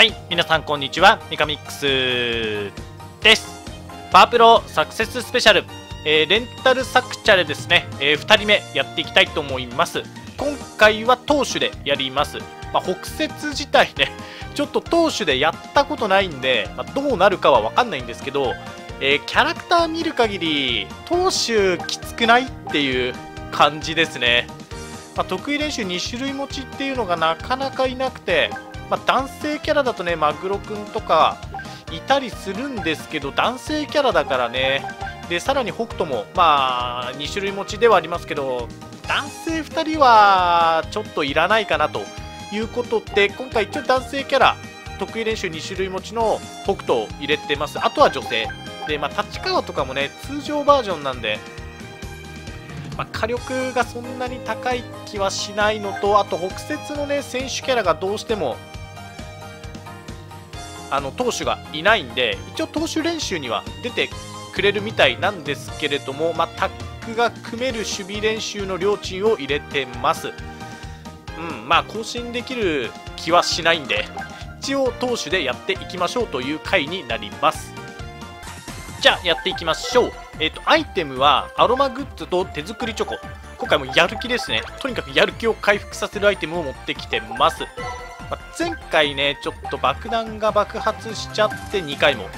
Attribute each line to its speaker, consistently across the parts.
Speaker 1: はい、皆さんこんにちは、ミカミックスです。パワープロサクセススペシャル、えーレンタルサクチャレですね、え2人目やっていきたいと思います。今回は投手でやります。まあ、北節自体ね、ちょっと投手でやったことないんで、まあどうなるかは分かんないんですけど、えーキャラクター見る限り、投手きつくないっていう感じですね。まあ、得意練習2種類持ちっていうのがなかなかいなくて、まあ、男性キャラだとね、マグロくんとかいたりするんですけど、男性キャラだからね、でさらに北斗も、まあ、2種類持ちではありますけど、男性2人はちょっといらないかなということで、今回、一応男性キャラ、得意練習2種類持ちの北斗を入れてます、あとは女性。で、まあ、立川とかもね、通常バージョンなんで、まあ、火力がそんなに高い気はしないのと、あと北節のね、選手キャラがどうしても、あの投手がいないんで、一応投手練習には出てくれるみたいなんですけれども、まあ、タッグが組める守備練習の両チームを入れてます。うん、まあ更新できる気はしないんで、一応投手でやっていきましょうという回になります。じゃあやっていきましょう。えっ、と、アイテムはアロマグッズと手作りチョコ。今回もやる気ですね。とにかくやる気を回復させるアイテムを持ってきてます。まあ前回ね、ちょっと爆弾が爆発しちゃって2回も。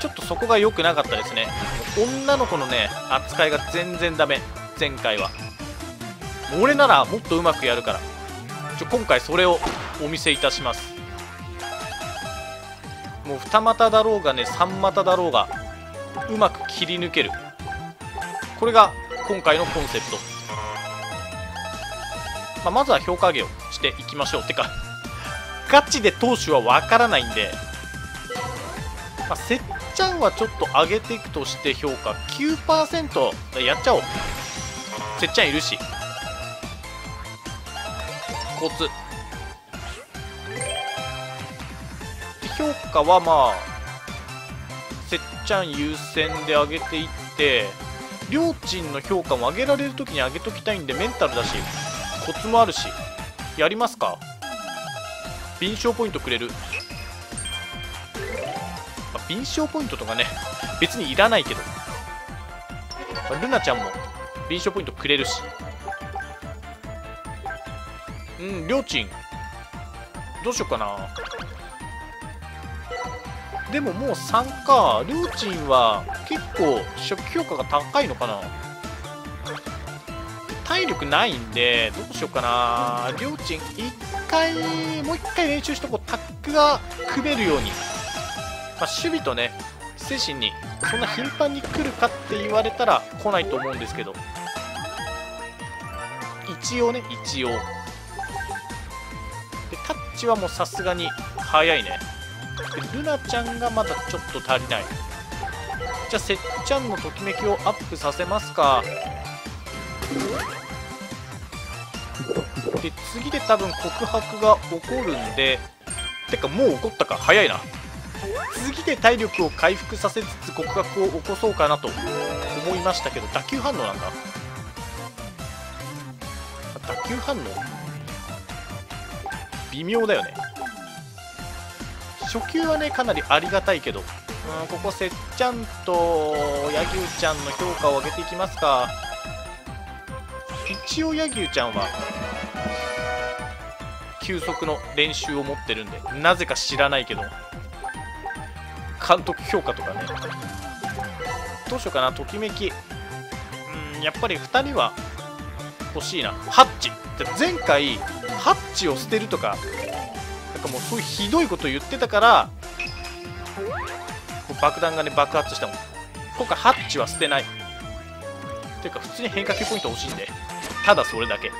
Speaker 1: ちょっとそこが良くなかったですね。女の子のね、扱いが全然ダメ。前回は。俺ならもっとうまくやるから。ちょ今回それをお見せいたします。もう二股だろうがね、三股だろうが、うまく切り抜ける。これが今回のコンセプト。まあ、まずは評価上げをしていきましょう。てか、ガチで投手はわからないんで、まあ、せっちゃんはちょっと上げていくとして評価9%やっちゃおう。せっちゃんいるし。コツ。で評価はまあ、せっちゃん優先で上げていって、りょーちんの評価も上げられるときに上げときたいんでメンタルだし、コツもあるし、やりますか？敏捷ポイントくれる。まあ敏捷ポイントとかね、別にいらないけど。ルナちゃんも敏捷ポイントくれるし。うん、りょーちん。どうしようかな。でももう3か。りょーちんは結構初期評価が高いのかな。体力ないんで、どうしようかな。りょーちん、一回、もう一回練習しとこう。タックが組めるように。まあ、守備とね、精神にそんな頻繁に来るかって言われたら来ないと思うんですけど。一応ね、一応。で、タッチはもうさすがに早いね。でルナちゃんがまだちょっと足りない。じゃあ、せっちゃんのときめきをアップさせますか。で、次で多分告白が起こるんで、てかもう起こったか、早いな。次で体力を回復させつつ告白を起こそうかなと思いましたけど、打球反応なんだ。打球反応？微妙だよね。初球はね、かなりありがたいけど、うん、ここ、せっちゃんとヤギュウちゃんの評価を上げていきますか。一応、ヤギュウちゃんは、休息の練習を持ってるんで、なぜか知らないけど、監督評価とかね。どうしようかな、ときめき。うん、やっぱり2人は欲しいな。ハッチ。前回、ハッチを捨てるとか、なんかもうそういうひどいこと言ってたから、爆弾がね、爆発したもん。今回、ハッチは捨てない。ていうか、普通に変化球ポイント欲しいんで、ただそれだけ。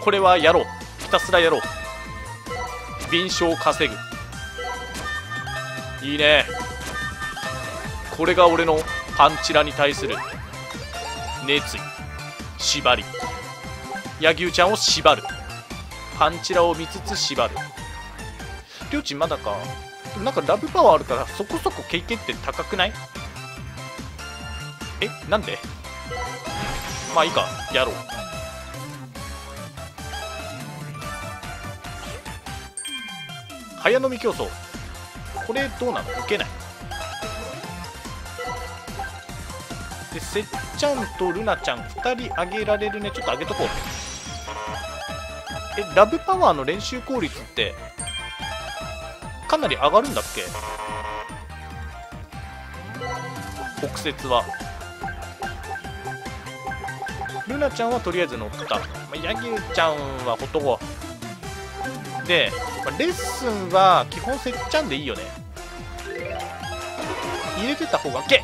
Speaker 1: これはやろう。ひたすらやろう。敏捷を稼ぐ。いいね。これが俺のパンチラに対する熱意。縛り。柳生ちゃんを縛る。パンチラを見つつ縛る。りょうちんまだか。なんかラブパワーあるからそこそこ経験って高くない？えなんで？まあいいか。やろう。早飲み競争。これどうなの？受けない。でせっちゃんとルナちゃん2人あげられるね。ちょっと上げとこうえラブパワーの練習効率ってかなり上がるんだっけ？北節は。ルナちゃんはとりあえず乗った、まあ、ヤギちゃんはほっとこうで、まあ、レッスンは基本せっちゃんでいいよね。入れてた方がけ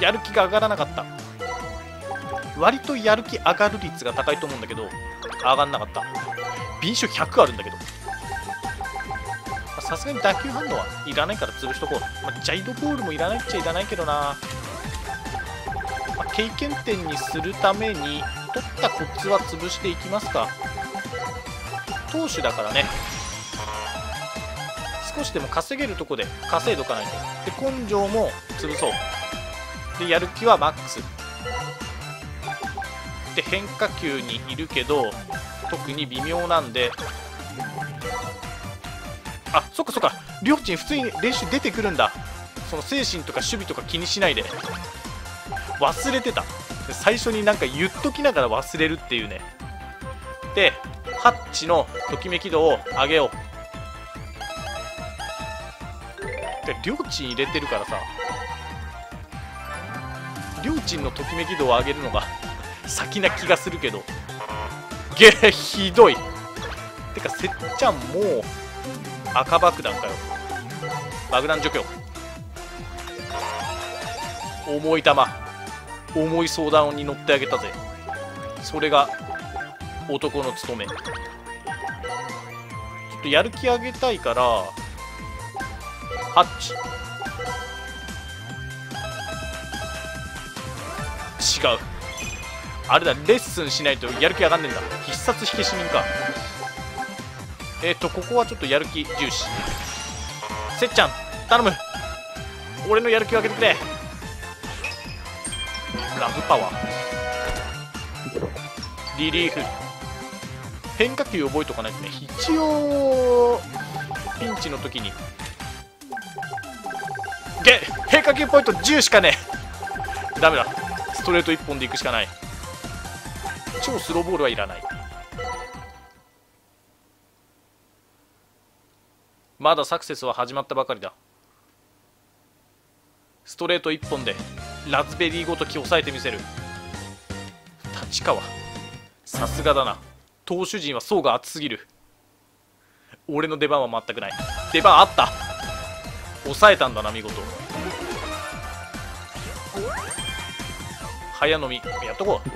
Speaker 1: やる気が上がらなかった。割とやる気上がる率が高いと思うんだけど上がんなかった。敏捷100あるんだけど。さすがに打球反応はいらないから潰しとこう、まあ、ジャイドボールもいらないっちゃいらないけどな、経験点にするために取ったコツは潰していきますか？投手だからね。少しでも稼げるとこで稼いどかないと。で根性も潰そう。でやる気はマックス。で変化球にいるけど特に微妙なんで。あそっかそっか。りょーちん普通に練習出てくるんだ。その精神とか守備とか気にしないで。忘れてた。最初になんか言っときながら忘れるっていうね。でハッチのときめき度を上げよう。でりょーちん入れてるからさ。りょーちんのときめき度を上げるのが 先な気がするけど。げえひどい。てかせっちゃんもう赤爆弾かよ。爆弾除去。重い弾。重い相談に乗ってあげたぜ。それが男の務め。ちょっとやる気上げたいからハッチ。違う。あれだレッスンしないとやる気上がんねえんだ。必殺火消し人か。えっ、ー、とここはちょっとやる気重視。せっちゃん頼む。俺のやる気を上げてくれ。ラブパワー。リリーフ。変化球覚えとかないとね一応ピンチの時に。ゲ変化球ポイント10しかねダメだ。ストレート1本でいくしかない。超スローボールはいらない。まだサクセスは始まったばかりだ。ストレート1本で。ラズベリーごとき抑えてみせる。立川。さすがだな。投手陣は層が厚すぎる。俺の出番は全くない。出番あった。抑えたんだな見事。早飲み。やっとこう。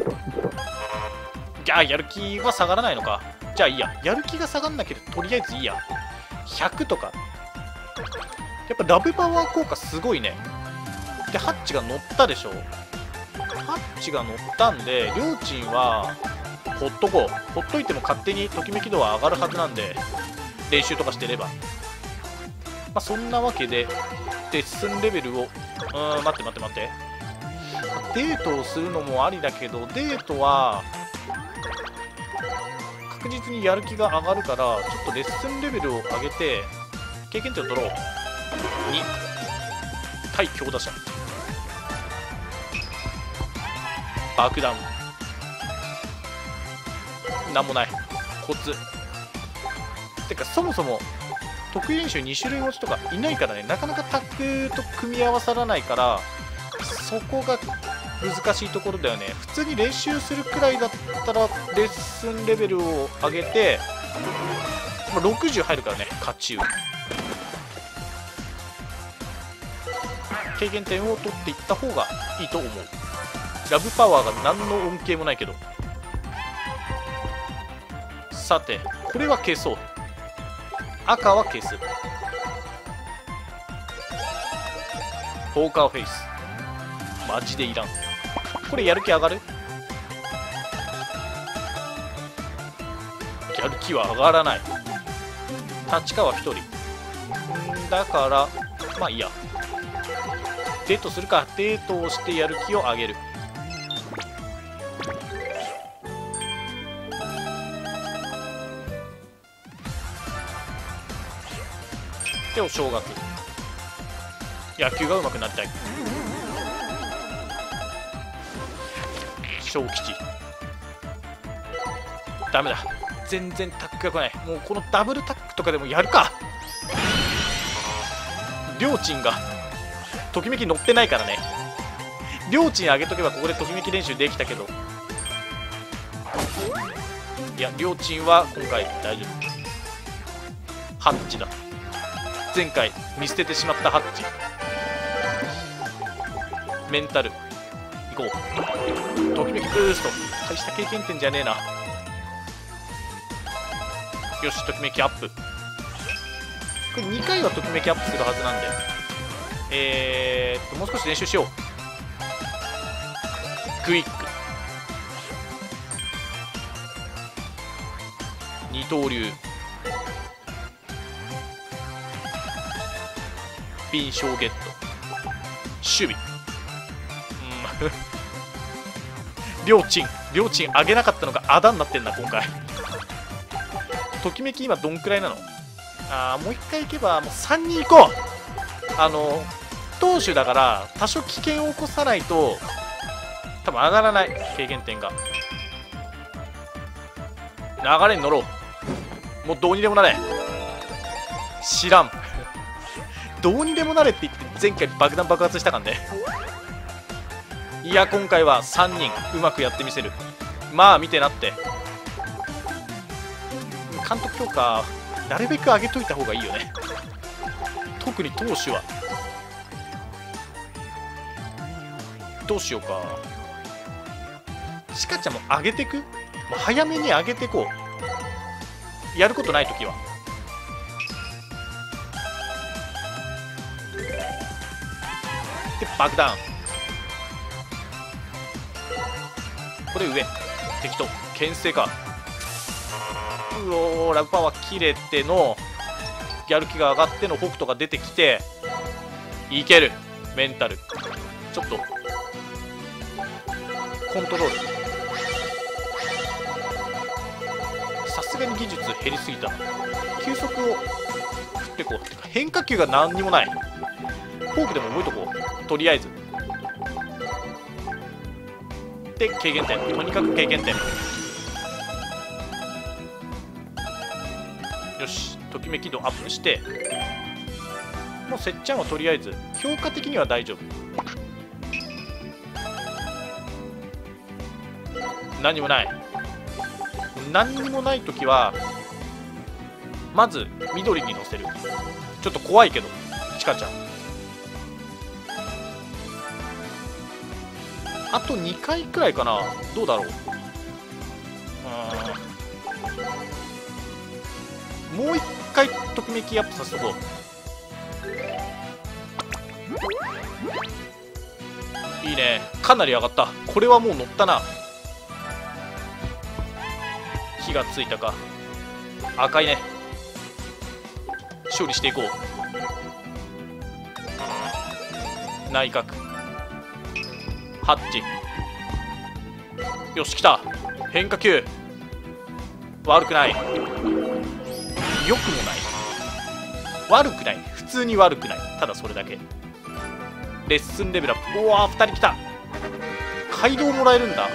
Speaker 1: じゃあやる気は下がらないのか。じゃあいいや。やる気が下がんなければとりあえずいいや。100とか。やっぱラブパワー効果すごいね。でハッチが乗ったでしょ。ハッチが乗ったんでりょーちんはほっとこう。ほっといても勝手にときめき度は上がるはずなんで練習とかしてれば。まあそんなわけでレッスンレベルをうーん待って待って待って。デートをするのもありだけどデートは確実にやる気が上がるからちょっとレッスンレベルを上げて経験値を取ろう。2対強打者。爆弾。なんもない。コツ。てかそもそも得意練習2種類持ちとかいないからね。なかなかタッグと組み合わさらないからそこが難しいところだよね。普通に練習するくらいだったらレッスンレベルを上げて、まあ、60入るからね勝ち運経験点を取っていった方がいいと思う。ラブパワーが何の恩恵もないけど。さてこれは消そう。赤は消す。ポーカーフェイス。マジでいらん。これやる気上がる？やる気は上がらない。立川1人。だからまあいいや。デートするか。デートをしてやる気を上げる。お正月野球が上手くなりたい。小吉。ダメだ。全然タックが来ない。もうこのダブルタックとかでもやるか。りょーちんが。ときめき乗ってないからね。りょーちん上げとけばここでときめき練習できたけど。いやりょーちんは今回大丈夫。ハッチだ。前回見捨ててしまったハッチ。メンタル。行こう。ときめきブースト。大した経験点じゃねえな。よしときめきアップ。これ2回はときめきアップするはずなんで。えー、っともう少し練習しよう。クイック。二刀流。ピン賞ゲット。守備うん。りょうちんりょうちん上げなかったのがあだになってんな今回。ときめき今どんくらいなの？あーもう一回行けばもう3人行こう。あの投手だから多少危険を起こさないと多分上がらない。経験点が。流れに乗ろう。もうどうにでもなれ。知らん。どうにでもなれって言って前回爆弾爆発したからね。いや今回は3人うまくやってみせる。まあ見てなって。監督評価なるべく上げといた方がいいよね。特に投手は。どうしようか。シカちゃんも上げてく？もう早めに上げてこう。やることない時は。で爆弾。これ上。適当牽制か。うおーラブパワー切れてのやる気が上がっての北斗が出てきていける。メンタル。ちょっと。コントロール。さすがに技術減りすぎた。球速を振ってこう。変化球が何にもない。フォークでも覚えとこう。とりあえず。で軽減点。とにかく軽減点。よし。ときめき度アップして。もうせっちゃんはとりあえず評価的には大丈夫。何もない。何にもない時はまず緑に乗せる。ちょっと怖いけどチカちゃん。あと2回くらいかな。どうだろう。うん。もう1回ときめきアップさせとこう。いいね。かなり上がった。これはもう乗ったな。火がついたか。赤いね。勝利していこう。内角。ハッチよし来た。変化球。悪くない。良くもない。悪くない。普通に悪くない。ただそれだけ。レッスンレベルアップ。おわ2人来た。街道もらえるんだ。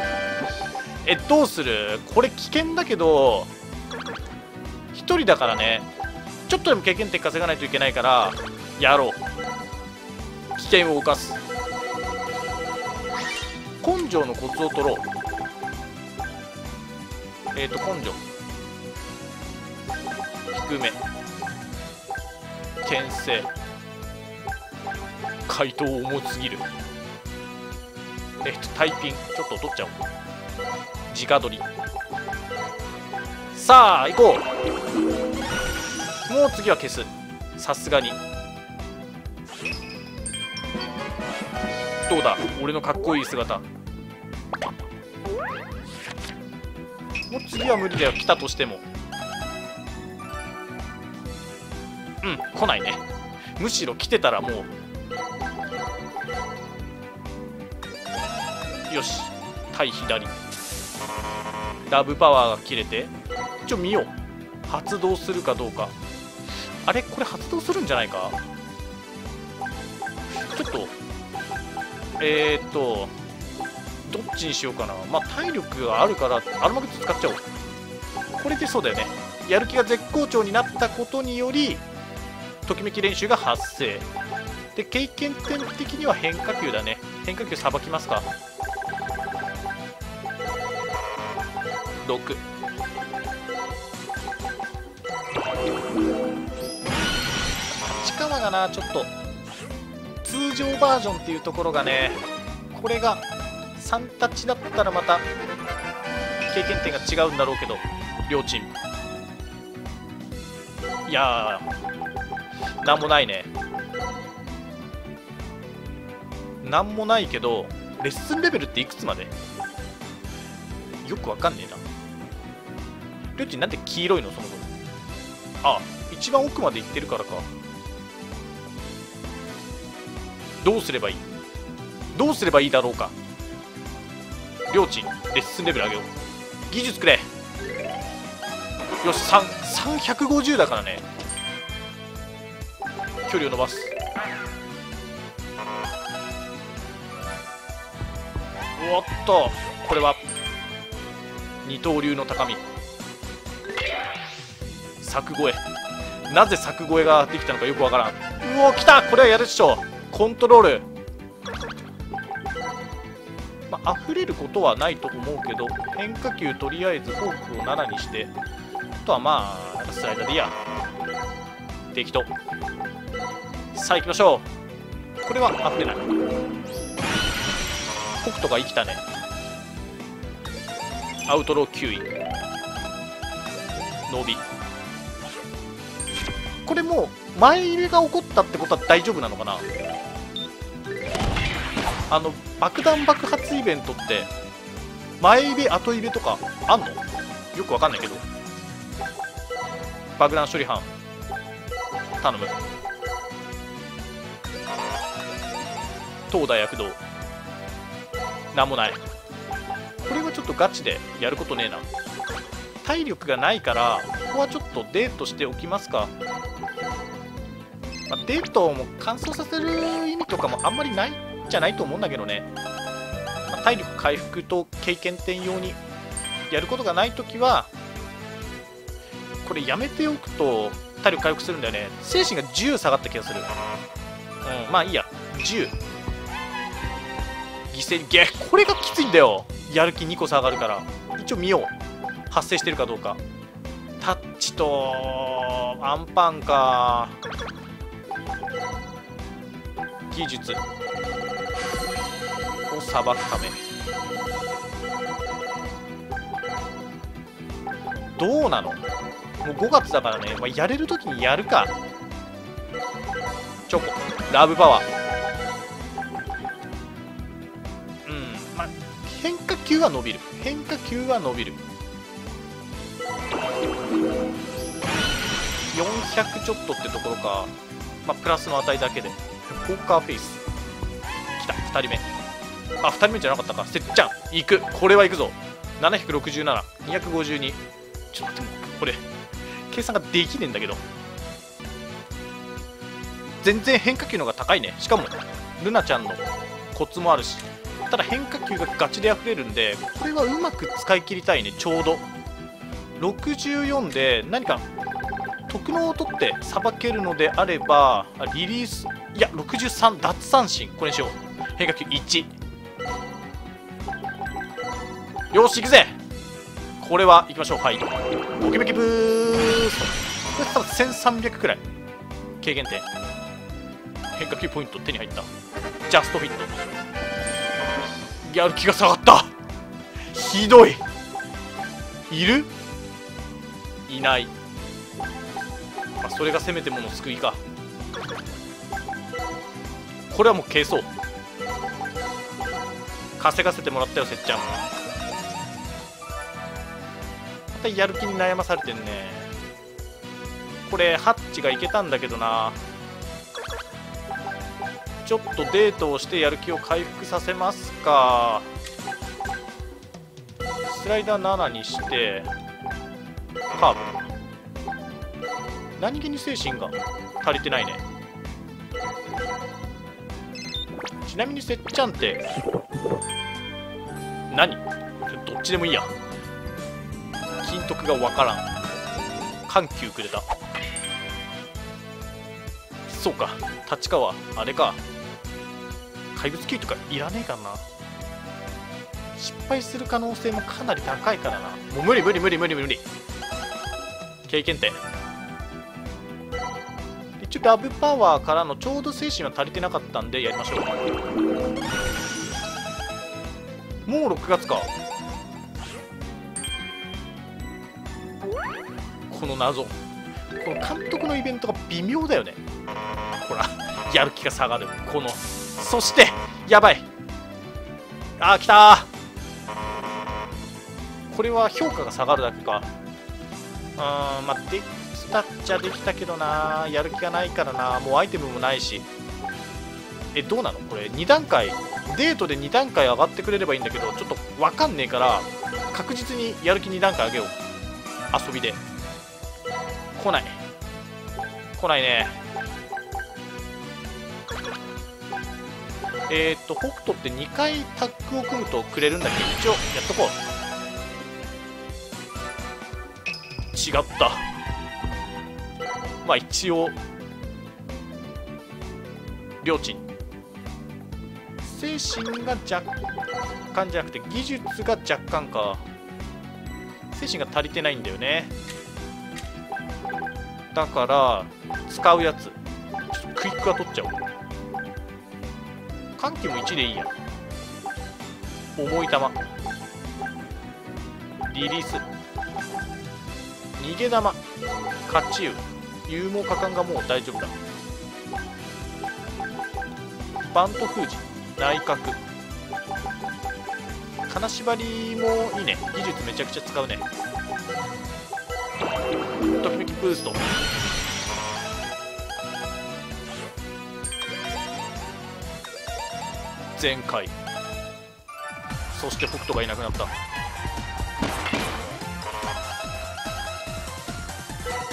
Speaker 1: えどうする？これ危険だけど1人だからね。ちょっとでも経験点稼がないといけないからやろう。危険を冒す。根性のコツを取ろう。えっ、ー、と根性。低め。牽制。回答重すぎる。えっ、ー、とタイピン。ちょっと取っちゃおう。直取り。さあ行こう。もう次は消す。さすがに。どうだ？俺のかっこいい姿。もう次は無理だよ。来たとしても。うん来ないね。むしろ来てたらもう。よし。対左。ラブパワーが切れて。ちょ見よう。発動するかどうか。あれ？これ発動するんじゃないか？ちょっと。えー、っと。どっちにしようかな。まあ体力があるからアルマグッズ使っちゃおう。これでそうだよね。やる気が絶好調になったことによりときめき練習が発生。で経験点的には変化球だね。変化球さばきますか。6立川がなちょっと。通常バージョンっていうところがねこれが3タッチだったらまた経験点が違うんだろうけど両チーム。いやーなんもないね。なんもないけどレッスンレベルっていくつまで？よくわかんねえな。りょうちんなんで黄色いの？その分あ一番奥まで行ってるからか。どうすればいい？どうすればいいだろうか。りょうちんレッスンレベル上げよう。技術くれ。よし3150だからね。距離を伸ばす。おっとこれは二刀流の高み。柵越え。なぜ柵越えができたのかよくわからん。うお来た。これはやるでしょ。コントロール。溢れることはないと思うけど変化球とりあえずフォークを7にしてあとはまあスライダーでいいや。適当。さあ行きましょう。これは溢れない。北斗が生きたね。アウトロー9位伸び。これもう前入れが起こったってことは大丈夫なのかな？あの爆弾爆発イベントって前入れ後入れとかあんの？よくわかんないけど。爆弾処理班。頼む。東大躍動。なんもない。これはちょっとガチでやることねえな。体力がないからここはちょっとデートしておきますか、まあ、デートも乾燥させる意味とかもあんまりないじゃないと思うんだけどね、まあ、体力回復と経験点用にやることがないときはこれやめておくと体力回復するんだよね。精神が10下がった気がする。うんまあいいや。10犠牲にゲこれがきついんだよ。やる気2個下がるから。一応見よう。発生してるかどうか。タッチとアンパンか。技術。さばくためどうなの？もう5月だからね、まあ、やれるときにやるか。チョコ。ラブパワー。うん。まあ変化球は伸びる。変化球は伸びる。400ちょっとってところか、まあ、プラスの値だけで。ポーカーフェイス。きた。2人目。あ2人目じゃなかったか。せっちゃん。行く。これは行くぞ。767252ちょっと待ってこれ。計算ができねえんだけど。全然変化球の方が高いね。しかもルナちゃんのコツもあるし。ただ変化球がガチで溢れるんでこれはうまく使い切りたいね。ちょうど。64で何か特能を取ってさばけるのであればリリース。いや63奪三振。これにしよう。変化球1よし行くぜ。これは行きましょう。はい。ボキボキブー。スこれ多分1300くらい。軽減点。変化球ポイント手に入った。ジャストフィット。やる気が下がった。ひどい。いる？いない。まあ、それがせめてもの救いか。これはもう消そう。稼がせてもらったよせっちゃん。またやる気に悩まされてんね。これハッチがいけたんだけどな。ちょっとデートをしてやる気を回復させますか。スライダー7にしてカーブ。何気に精神が足りてないね。ちなみにせっちゃんって何？どっちでもいいや。金徳がわからん。緩急くれた。そうか。立川あれか。怪物キーとかいらねえかな。失敗する可能性もかなり高いからな。もう無理無理無理無理無理。経験点。一応ラブパワーからのちょうど精神は足りてなかったんでやりましょう。もう6月か。この謎。この監督のイベントが微妙だよね。ほらやる気が下がる。この。そしてやばい。あー来た。これは評価が下がるだけか。うーんまあできたっちゃできたけどな。やる気がないからな。もうアイテムもないし。えどうなの？これ2段階。デートで2段階上がってくれればいいんだけどちょっと分かんねえから確実にやる気2段階上げよう。遊びで。来ない。来ないね。えー、っと北斗って2回タッグを組むとくれるんだけ？ど一応やっとこう。違った。まあ一応両チ精神が若干じゃなくて技術が若干か。精神が足りてないんだよね。だから使うやつ。ちょっとクイックは取っちゃおう。緩急も1でいいや。重い球。リリース。逃げ玉勝ち湯勇猛果敢がもう大丈夫だ。バント封じ。内角。金縛りもいいね。技術めちゃくちゃ使うね。ときめきブースト前回。そして北斗がいなくなった。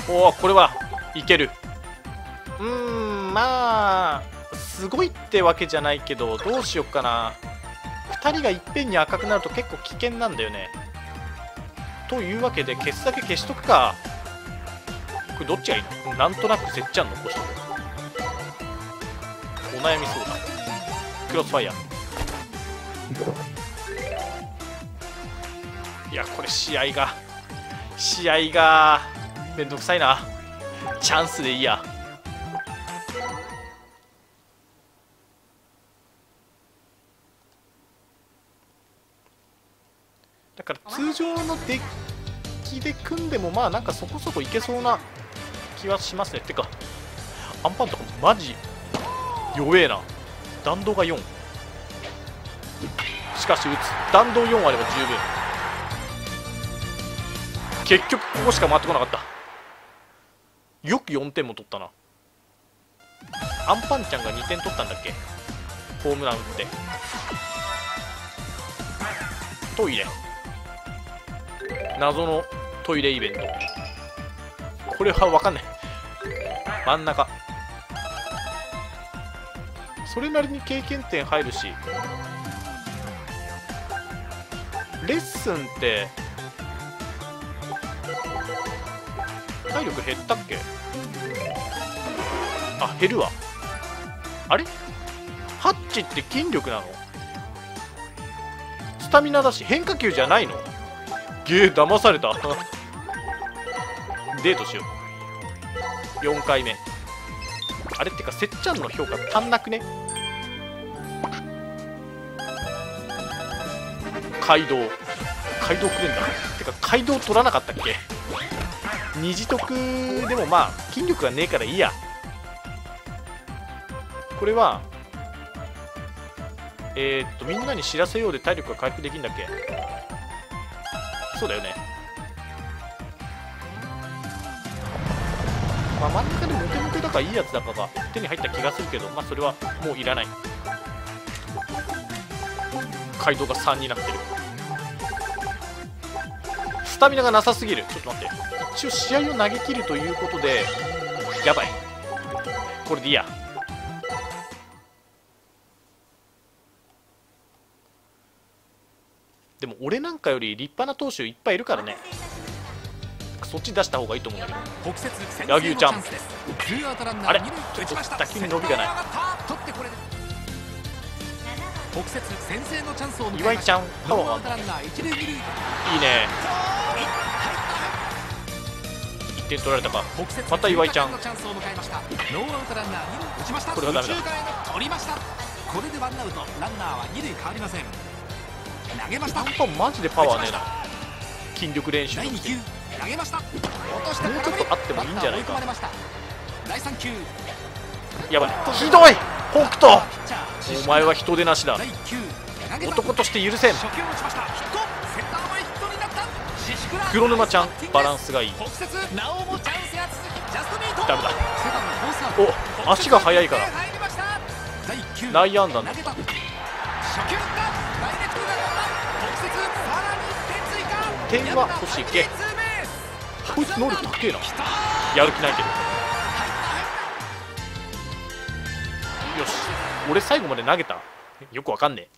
Speaker 1: おおこれはいける。うんまあすごいってわけじゃないけどどうしよっかな。2人がいっぺんに赤くなると結構危険なんだよね。というわけで消すだけ消しとくか。これどっちがいいの？なんとなくせっちゃん残しとくお悩み相談。クロスファイヤーいやこれ試合が。試合がめんどくさいな。チャンスでいいや。から通常のデッキで組んでもまあなんかそこそこいけそうな気はしますね。てかアンパンとかマジ弱えな。弾道が4しかし打つ弾道4あれば十分。結局ここしか回ってこなかった。よく4点も取ったな。アンパンちゃんが2点取ったんだっけ？ホームラン打って。トイレ。謎のトイレイベント。これは分かんない。真ん中。それなりに経験点入るし。レッスンって体力減ったっけ？あ減るわ。あれ？ハッチって筋力なの？スタミナだし変化球じゃないの？ゲー騙された。デートしよう。4回目。あれってかせっちゃんの評価足んなくね？街道。街道くれんだ。てか街道取らなかったっけ？二次得でもまあ筋力がねえからいいや。これはえー、っとみんなに知らせようで体力が回復できるんだっけ？そうだよね。まあ真ん中でモテモテだかいいやつだかが手に入った気がするけどまあそれはもういらない。街道が3になってる。スタミナがなさすぎる。ちょっと待って。一応試合を投げ切るということでやばい。これでいいや。でも俺なんかより立派な投手いっぱいいるからね。そっち出した方がいいと思うんだけど。柳生ちゃんあれ？
Speaker 2: 二塁
Speaker 1: ちょっと
Speaker 2: 打
Speaker 1: 球に伸びがない。
Speaker 2: センター上がった。取ってこれで北節先制のチャンスを
Speaker 1: 岩井ちゃんパワー
Speaker 2: ノーアウトランナー一塁二塁。
Speaker 1: いいね。1点取られたか。また岩井ちゃん。これはダメだ
Speaker 2: これでワンアウト。ランナーは二塁変わりません投げました。
Speaker 1: アンパンマジでパワーねえな。筋力練習
Speaker 2: 第2球投げました。落として
Speaker 1: もうちょっとあってもいいんじゃないか。
Speaker 2: 第3球。
Speaker 1: やばい。ひどい。北斗。お前は人手なしだ。
Speaker 2: 第1球投げた。
Speaker 1: 男として許せん。黒沼ちゃん。バランスがいい。ダメだ。お足が速いから。
Speaker 2: 入りました。第1球
Speaker 1: 内野安打になっ
Speaker 2: た点
Speaker 1: は欲しいけこいつ能力高えなやる気ないけど。よし。俺最後まで投げた。よくわかんねえ。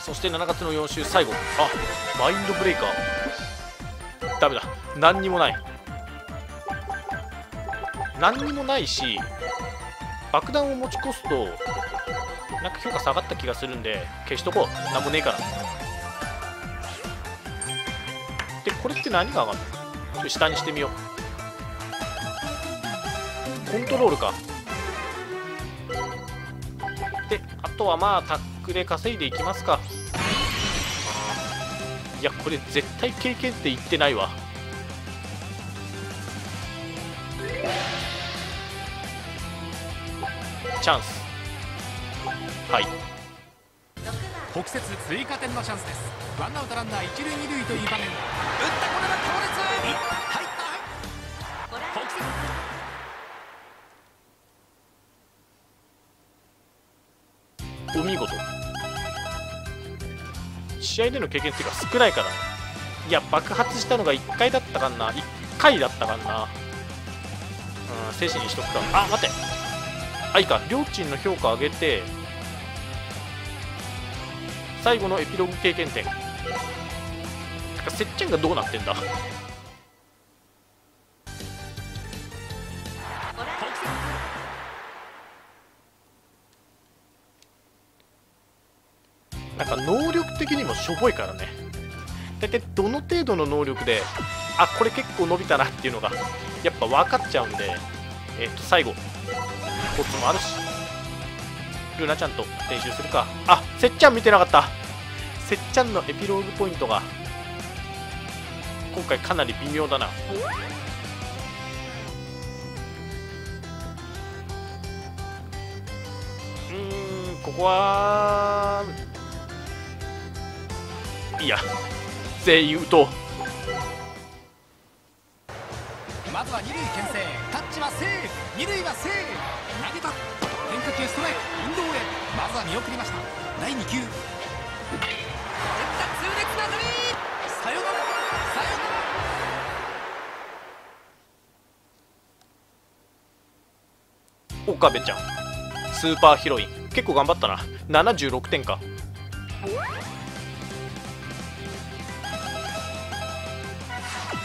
Speaker 1: そして7月の4週最後。あマインドブレイカー。ダメだ。何にもない。何にもないし爆弾を持ち越すとなんか評価下がった気がするんで消しとこう。なんもねえから。でこれって何が上がるの？ちょっと下にしてみよう。コントロールか。であとはまあタックで稼いでいきますか。いやこれ絶対経験って言ってないわ。チャンス。はい。
Speaker 2: 北節追加点のチャンスです。ワンアウトランナー一塁二塁という場面。打ったこれは強烈。入った。北節
Speaker 1: お見事。試合での経験っていうか少ないから。いや爆発したのが1回だったかな。1回だったかな。うん精神にしとくか。あ待って。あいいか。両チームの評価上げて最後のエピローグ経験点。てかせっちゃんがどうなってんだ。なんか能力的にもしょぼいからね。大体どの程度の能力であこれ結構伸びたなっていうのがやっぱ分かっちゃうんでえっ、と最後コツもあるし。ルナちゃんと練習するか。あせっちゃん見てなかった。せっちゃんのエピローグポイントが今回かなり微妙だな。うんここはいいや全員打とう。
Speaker 2: まずは二塁牽制。タッチはセーフ。二塁はセーフ。投げた。変化球ストライク。は見送りました。第2球。
Speaker 1: 岡部ちゃん。スーパーヒロイン。結構頑張ったな。76点か。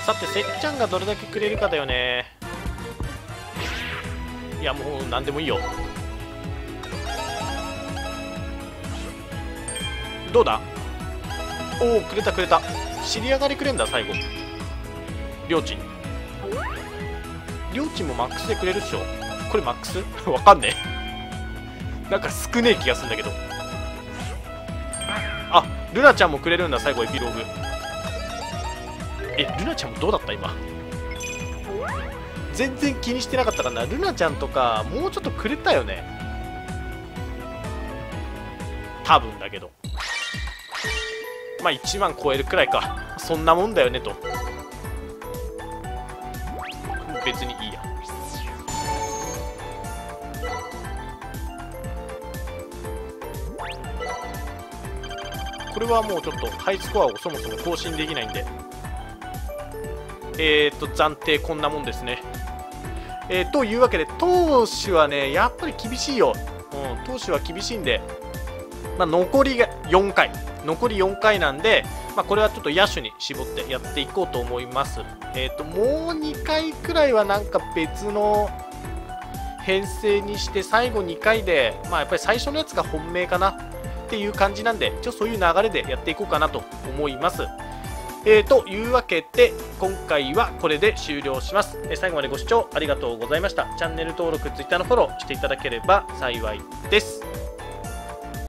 Speaker 1: さてせっちゃんがどれだけくれるかだよね。いやもう何でもいいよ。どうだ？おおくれたくれた。尻上がりくれんだ最後。りょうちん。りょうちんもマックスでくれるっしょ。これマックス？わかんねえ。なんか少ねえ気がするんだけど。あルナちゃんもくれるんだ最後エピローグ。えルナちゃんもどうだった今？全然気にしてなかったかな。ルナちゃんとかもうちょっとくれたよね。多分だけど。まあ1万超えるくらいか。そんなもんだよねと。別にいいや。これはもうちょっとハイスコアをそもそも更新できないんで。えー、と暫定こんなもんですね。えー、というわけで投手はねやっぱり厳しいよ、うん、投手は厳しいんで、まあ、残りが4回。残り4回なんで、まあ、これはちょっと野手に絞ってやっていこうと思います。えっ、ー、と、もう2回くらいはなんか別の編成にして最後2回で、まあ、やっぱり最初のやつが本命かなっていう感じなんで、一応そういう流れでやっていこうかなと思います。えー、というわけで、今回はこれで終了します、えー、最後までご視聴ありがとうございました。チャンネル登録、Twitter のフォローしていただければ幸いです。